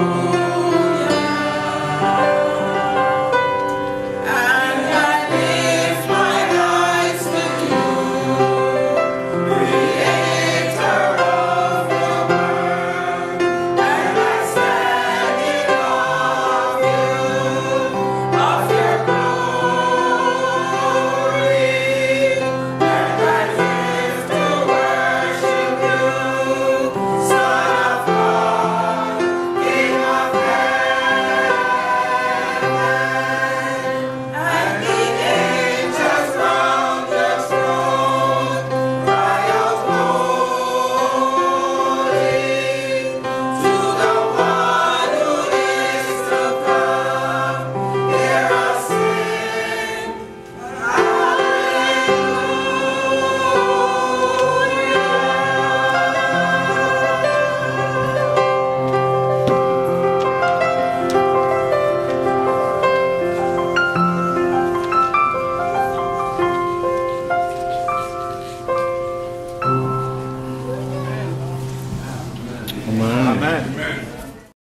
Oh.